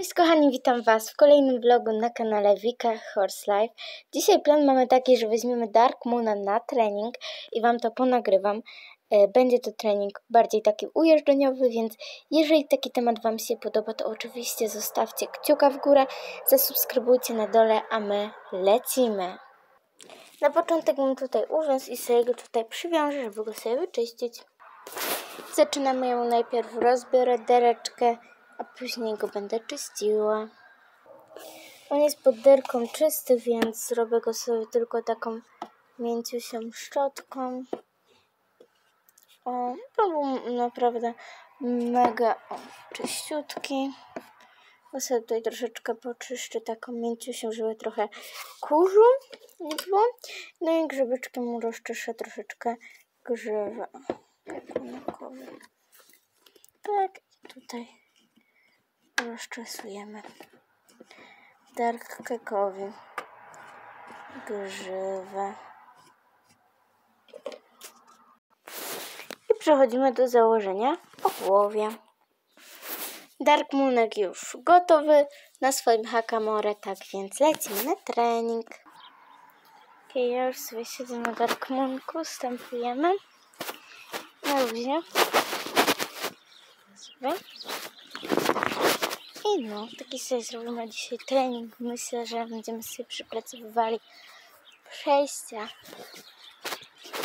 Cześć kochani, witam Was w kolejnym vlogu na kanale Wika Horse Life. Dzisiaj plan mamy taki, że weźmiemy Dark Moona na trening i Wam to ponagrywam. E, Będzie to trening bardziej taki ujeżdżeniowy, więc jeżeli taki temat Wam się podoba, to oczywiście zostawcie kciuka w górę, zasubskrybujcie na dole, a my lecimy. Na początek mam tutaj uwiąz i sobie go tutaj przywiążę, żeby go sobie wyczyścić. Zaczynamy ją najpierw rozbiorę dereczkę, a później go będę czyściła. On jest pod derką czysty, więc zrobię go sobie tylko taką mięciusią szczotką. O, to był naprawdę mega o, czyściutki. Bo sobie tutaj troszeczkę poczyszczę taką mięciusią, żeby trochę kurzu nie było. No i grzebyczkiem mu rozczeszę troszeczkę grzywa. Tak, tutaj rozczesujemy. Dark kekowi grzywę. I przechodzimy do założenia o głowie. Dark Moonek już gotowy na swoim hakamore, tak więc lecimy na trening. Ok, ja już sobie siedzę na Dark Moonku, stępujemy na. Sobie. I no, taki sobie zrobimy dzisiaj trening. Myślę, że będziemy sobie przypracowywali przejścia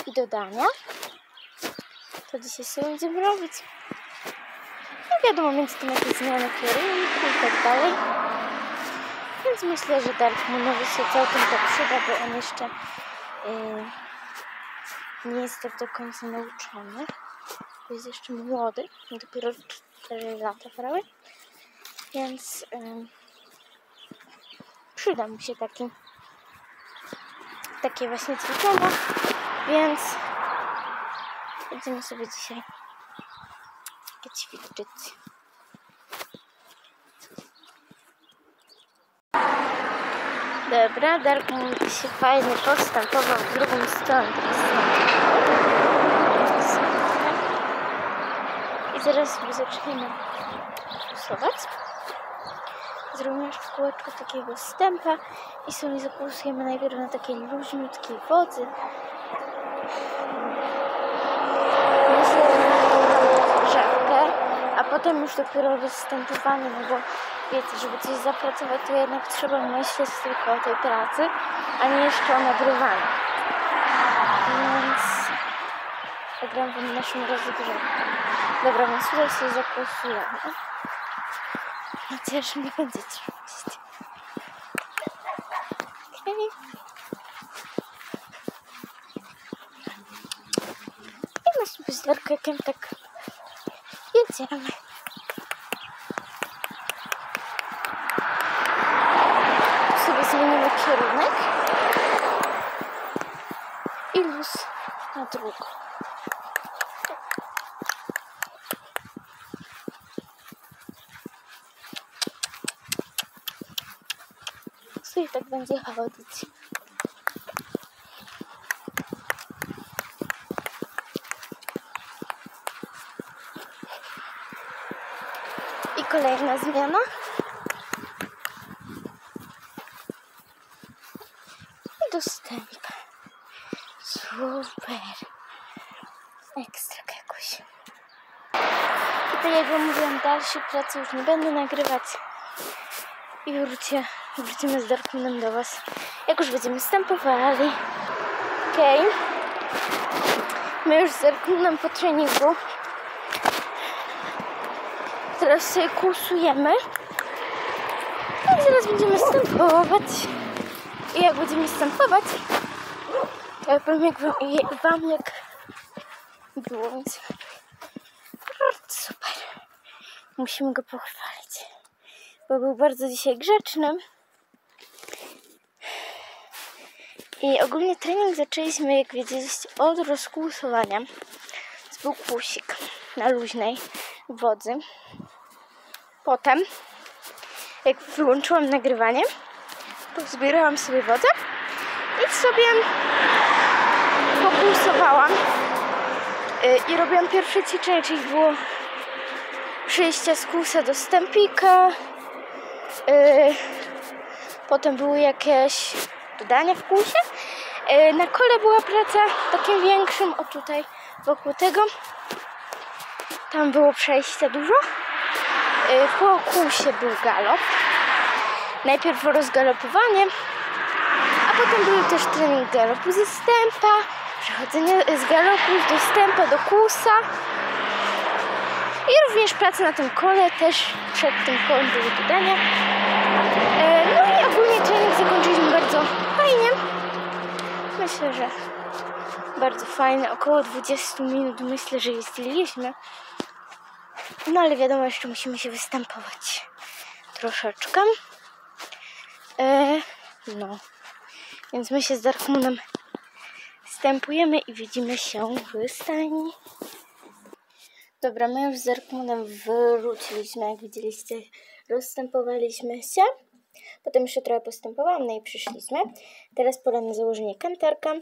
i dodania. To dzisiaj sobie będziemy robić. No wiadomo, między tym jakieś zmiany kierunku i tak dalej. Więc myślę, że Dark Moonowi się całkiem to przyda, bo on jeszcze yy, nie jest tak do końca nauczony. Jest jeszcze młody, dopiero 4 lata prawie. Więc yy, przyda mu się taki, takie właśnie ćwiczenia. Więc będziemy sobie dzisiaj takie ćwiczyć. Dobra, Dark Moon się fajnie postępował w drugą stronę. I zaraz sobie zaczniemy pulsować. Zrobimy już w kółeczku takiego stępa i sobie zapulsujemy najpierw na takiej luźniutkiej wodzy. Grzewkę, a potem już dopiero występowanie, no bo wiecie, żeby coś zapracować, to jednak trzeba myśleć tylko o tej pracy, a nie jeszcze o nagrywaniu. Więc zagram wam naszą rozgrzewkę. Dobra, więc tutaj się zapulsujemy. Mam nadzieję, że nie będziecie robić. Okej. I my sobie z Darkekiem tak jedziemy. Tu sobie zmienimy kierunek i tak będzie chodzić. I kolejna zmiana. I dostęp. Super. Ekstra jakoś. I tak jak wam mówiłam, dalszej pracy już nie będę nagrywać. I wrócę, wrócimy z Darkmanem do was. Jak już będziemy stępowali. Okej. Okay. My już z Darkmanem po treningu. Teraz sobie kursujemy. I zaraz będziemy stępować. I jak będziemy stępować, to ja powiem jak wam, jak, wam jak było. Więc super. Musimy go pochwalić. Bo był bardzo dzisiaj grzeczny. I ogólnie trening zaczęliśmy, jak wiedzieliście, od rozkłusowania. To był kłusik na luźnej wodzy. Potem, jak wyłączyłam nagrywanie, pozbierałam sobie wodę i sobie populsowałam. I robiłam pierwsze ćwiczenie, czyli było przejście z kłusa do stępika, Potem były jakieś dodania w kursie. E, Na kole była praca takim większym, o tutaj wokół tego. Tam było przejścia dużo. E, Po kursie był galop. Najpierw rozgalopowanie, a potem był też trening galopu ze stępa, przechodzenie z galopu do stępa do kursa. I również praca na tym kole, też przed tym kolem były dodania. E, No i ogólnie trening zakończyliśmy bardzo fajnie. Myślę, że bardzo fajne. Około 20 minut myślę, że jeździliśmy. No ale wiadomo, jeszcze musimy się występować troszeczkę. E, no. Więc my się z Darkmoonem wstępujemy i widzimy się w stajni. Dobra, my już z Darkmoonem wróciliśmy, jak widzieliście, rozstępowaliśmy się. Potem jeszcze trochę postępowałam, no i przyszliśmy. Teraz pora na założenie kantarka.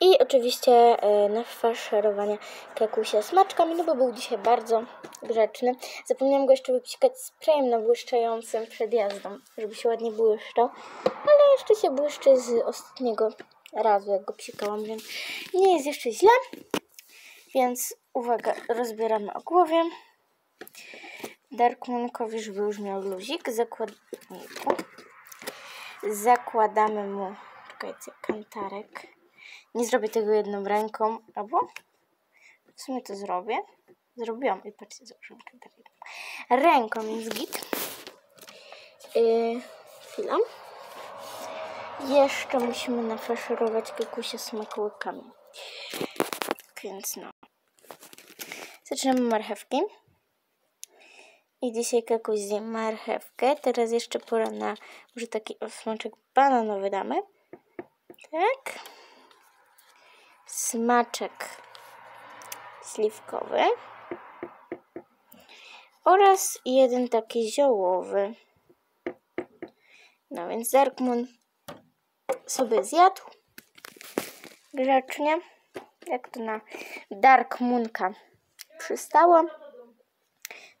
I oczywiście e, nafaszerowanie kakusia smaczkami, no bo był dzisiaj bardzo grzeczny. Zapomniałam go jeszcze wypsikać sprayem nabłyszczającym przed jazdą, żeby się ładnie błyszczał. Ale jeszcze się błyszczy z ostatniego razu, jak go psikałam, więc nie jest jeszcze źle. Więc uwaga, rozbieramy o głowie. Żeby już miał luzik, zakład... Zakładamy mu, czekajcie, kantarek. Nie zrobię tego jedną ręką, albo w sumie to zrobię. Zrobiłam i patrzcie, założyłam kantarek. Ręką jest git. Yy, chwila. Jeszcze musimy nafaszerować kekusia smakołykami. Więc no. Zaczynamy marchewki. I dzisiaj kakuś zje marchewkę. Teraz jeszcze pora na może taki smaczek bananowy damy. Tak. Smaczek śliwkowy. Oraz jeden taki ziołowy. No więc Darkmoon sobie zjadł. Grzecznie. Jak to na Darkmoonka przystało.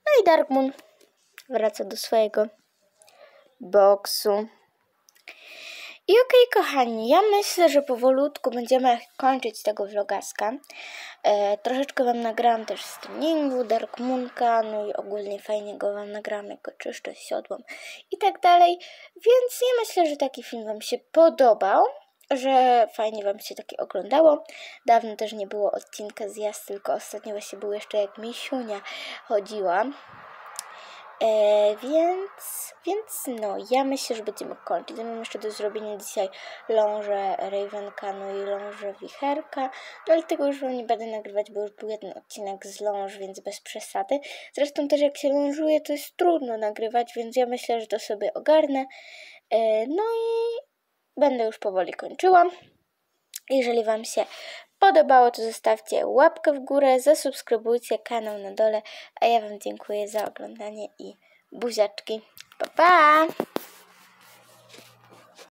No i Darkmoon wraca do swojego boksu. I okej, kochani, ja myślę, że powolutku będziemy kończyć tego vlogaska. E, troszeczkę Wam nagrałam też z treningu, Darkmoonka, no i ogólnie fajnie go Wam nagrałam, jak go czyszczę, siodłam i tak dalej. Więc ja myślę, że taki film Wam się podobał, że fajnie Wam się takie oglądało. Dawno też nie było odcinka z jazd, tylko ostatnio właśnie był jeszcze jak Misiunia chodziła. E, więc, więc no, ja myślę, że będziemy kończyć. Mam jeszcze do zrobienia dzisiaj ląże Ravenka, no i ląże Wicherka. No ale tego już nie będę nagrywać, bo już był jeden odcinek z ląż, więc bez przesady. Zresztą też jak się lążuje, to jest trudno nagrywać, więc ja myślę, że to sobie ogarnę. E, no i będę już powoli kończyła. Jeżeli Wam się podobało, to zostawcie łapkę w górę, zasubskrybujcie kanał na dole, a ja Wam dziękuję za oglądanie i buziaczki. Pa, pa!